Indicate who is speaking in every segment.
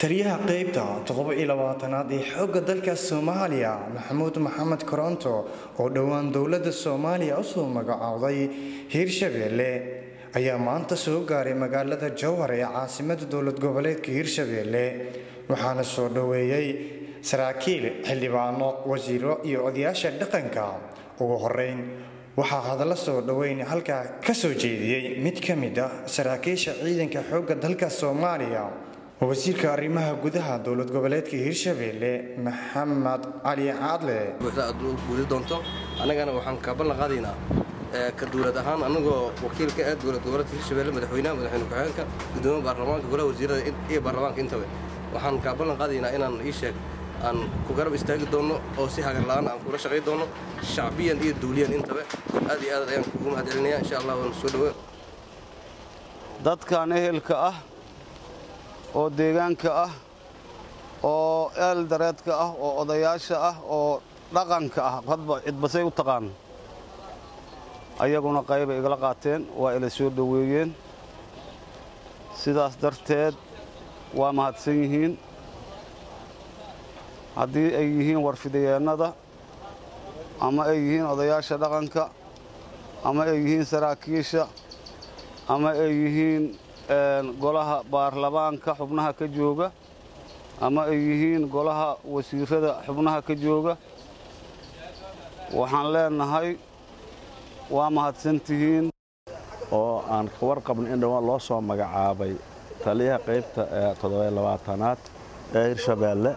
Speaker 1: taliyaha qeybta toddoba iyo labaatanaad ee xoogga dalka soomaaliya maxamuud maxamed koronto oo dhowaan dowladda soomaaliya u soo magacaawday hiirshabeelle ayaa maanta soo gaaray magaalada jowhar ee caasimada dowlad goboleedka hiirshabeelle waxaana soo dhoweeyey saraakiil xildhibaano wasiiro iyo odayaasha dhaqanka. Ugu horeyn waxaa hadallo soo dhoweyn halkaa ka soo jeediyey mid ka mid ah saraakiisha ciidanka xoogga dalka soomaaliya wasiirka arrimaha gudaha dowlad goboleedka hiirshabeelle maxamed cali caadle
Speaker 2: aad guuli doonto. Annagana waxaan kaa ballan qaadaynaa ka dowlad ahaan annagoo wakiilka ah dowlad goboleedka hiirshabeelle madaxweynaha madaxweyne ku-xigeenka gudoomiya baarlamaanka golaha wasiirada iyo baarlamaanka intaba waxaan kaa ballan qaadaynaa inaan ii sheeg aan ku garab istaagi doonno oo si hagar la'aan aan kula shaqay doonno shacbiyan iyo dawliyan intaba aad iyo aad ayaan kugu mahad celinaya insha allah waan soo dhowe
Speaker 3: dadkan ehelka ah oo deegaanka ah oo eeldareedka ah oo odayaasha ah oo dhaqanka ah hadba cidbasay u taqaan. Ayaguna qaybay igala qaateen waa ila soo dhoweeyeen. Sidaas darteed waa mahadsan yihiin. Haddii ay yihiin warfidayeennada ama ay yihiin odayaasha dhaqanka ama ay yihiin saraakiisha ama ay yihiin golaha baarlamaanka xubnaha ka jooga ama ay yihiin golaha wasiirada xubnaha ka jooga. Waxaan leenahay waa mahadsantihiin.
Speaker 4: Oo aan ka warqabno in dhowaan loo soo magacaabay taliyaha qaybta labaatanaad ee hirshabeelle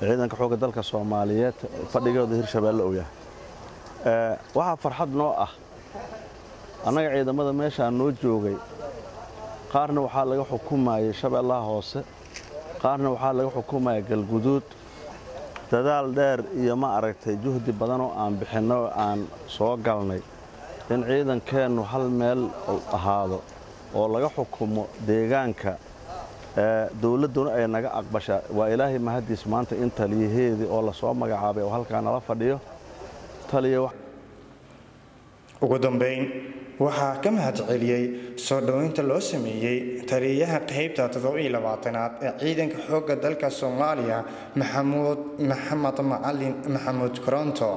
Speaker 4: ciidanka xoogga dalka soomaaliyeed fadhigooda hirshabeelle uu yahay. Waxaa farxad noo ah annaga ciidamada meeshaa noo joogay qaarna waxaa laga xukumayay shabeellaha hoose. Qaarna waxaa laga xukumayay galguduud dadaal dheer iyo ma aragtay juhdi badan oo aan bixinno oo aan soo galnay in ciidankeennu hal meel ahaado oo laga xukumo deegaanka dowladduna ay naga aqbashaa waa ilaahay mahaddiis maanta in taliyaheedii oo la soo magacaabay oo halkaa nala fadhiyo taliya
Speaker 1: ugu dambayn waxaa ka mahad celiyey soo dhoweynta loo sameeyey taliyaha qaybta toddoba-iyo labaatanaad ee ciidanka xoogga dalka soomaaliya maxamuud maxamed macalin maxamuud koronto.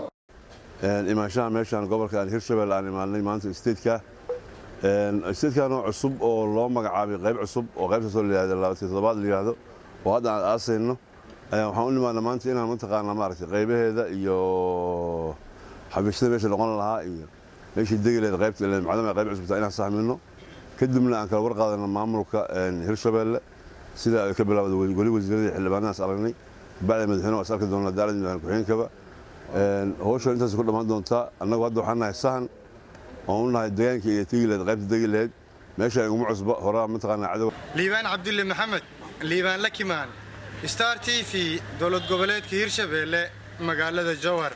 Speaker 5: Imaanshaha meeshaan gobolkan hirshabelle aan imaanay maanta isteedka. Isteedkanoo cusub oo loo magacaabay qayb cusub oo qaybtaasoo layihahdo labaatan toddobaad oo hadda aan aasayno waxaan u nimaana maanta inaan mataqaanaa maaragtay qaybaheeda iyo xafiisyada meesha noqon lahaa iyo meeshii degi lahayd qaybta macdama qayb cusubtaa inaan sahmino kadibna aan kala warqaadano maamulka hirshabeelle sida ay ka bilaawda goli wasiiradii xildhibaanadaas aragnay bacda madaxweyne waa is arki doona daalada madaxweyne ku-xigeenkaba howshan intaas ku dhammaan doontaa annagu hadda waxaan nahay sahan oon u nahay deegaanka iyo tegi lahayd qaybta degi lahayd meesha iguma cusba horaa mataqaanaa cadow
Speaker 1: liibaan cabdulle maxamed liibaan lakimaan star t v dowlad goboleedka hiirshabeelle magaalada jowhar